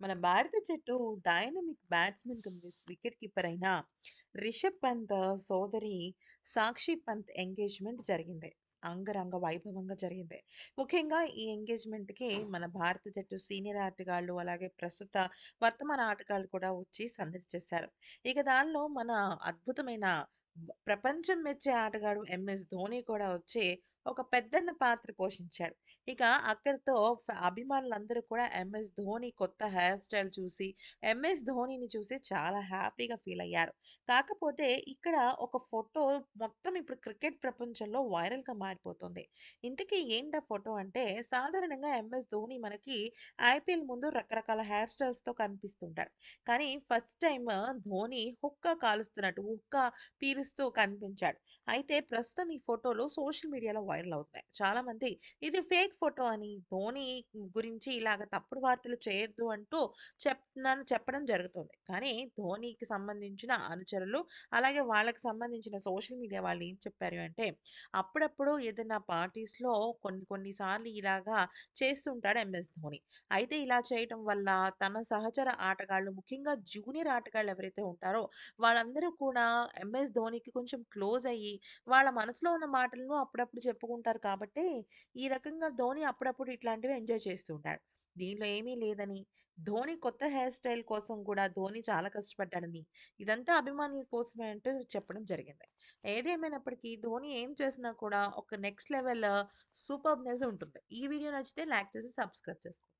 మన భారత జట్టు డైనమిక్ బ్యాట్స్‌మెన్ వికెట్ కీపర్ అయిన రిషబ్ పంత్ సోదరి సాక్షి పంత్ ఎంగేజ్‌మెంట్ జరిగింది. అంగరంగ వైభవంగా జరిగింది. ముఖ్యంగా ఈ ఎంగేజ్‌మెంట్‌కి మన భారత జట్టు సీనియర్ ఆటగాళ్ళు, అలాగే ప్రస్తుత వర్తమాన ఆటగాళ్ళు కూడా వచ్చి సందడి చేశారు. ఇక దానిలో మన అద్భుతమైన ప్రపంచం మెచ్చే ఆటగాడు ఎంఎస్ ధోని కూడా వచ్చి ఒక పెద్దన్న పాత్ర పోషించాడు. ఇక అక్కడితో అభిమానులందరూ కూడా ఎంఎస్ ధోని కొత్త హెయిర్ స్టైల్ చూసి, ఎంఎస్ ధోనిని చూసి చాలా హ్యాపీగా ఫీల్ అయ్యారు కాకపోతే ఇక్కడ ఒక ఫోటో మొత్తం ఇప్పుడు క్రికెట్ ప్రపంచంలో వైరల్‌గా మారిపోతుంది. ఇంతకీ ఏంటా ఫోటో అంటే సాధారణంగా ఎంఎస్ ధోని మనకి ఐపీఎల్ ముందు రకరకాల హెయిర్ స్టైల్స్‌తో కనిపిస్తుంటాడు. కానీ ఫస్ట్ టైం ధోని హుక్క కాలుస్తున్నట్టు, హుక్క పీరుస్తూ కనిపించాడు. అయితే ప్రస్తుతం ఈ ఫోటోలు సోషల్ మీడియాలో వైరల్ అవుతున్నాయి. చాలామంది ఇది ఫేక్ ఫోటో అని, ధోని గురించి ఇలాగ తప్పుడు వార్తలు చేయొద్దు అంటూ చెప్తున్నాను చెప్పడం జరుగుతుంది. కానీ ధోనికి సంబంధించిన అనుచరులు, అలాగే వాళ్ళకి సంబంధించిన సోషల్ మీడియా వాళ్ళు ఏం చెప్పారు అంటే, అప్పుడప్పుడు ఏదైనా పార్టీస్‌లో కొన్ని కొన్ని సార్లు ఇలాగా చేస్తుంటాడు ఎంఎస్ ధోని. అయితే ఇలా చేయటం వల్ల తన సహచర ఆటగాళ్ళు ముఖ్యంగా జూనియర్ ఆటగాళ్ళు ఎవరైతే ఉంటారో వాళ్ళందరూ కూడా ఎంఎస్ ధోనికి కొంచెం క్లోజ్ అయ్యి, వాళ్ళ మనసులో ఉన్న మాటలను అప్పుడప్పుడు చెప్పుకుంటారు కాబట్టి, ఈ రకంగా ధోని అప్పుడప్పుడు ఇట్లాంటివి ఎంజాయ్ చేస్తూ ఉంటాడు. దీనిలో ఏమీ లేదని, ధోని కొత్త హెయిర్ స్టైల్ కోసం కూడా ధోని చాలా కష్టపడ్డాడని, ఇదంతా అభిమానుల కోసమే అంటూ చెప్పడం జరిగింది. ఏదేమైనప్పటికీ ధోని ఏం చేసినా కూడా ఒక నెక్స్ట్ లెవెల్ సూపర్బ్‌నెస్ ఉంటుంది. ఈ వీడియో నచ్చితే లైక్ చేసి సబ్స్క్రైబ్ చేసుకోండి.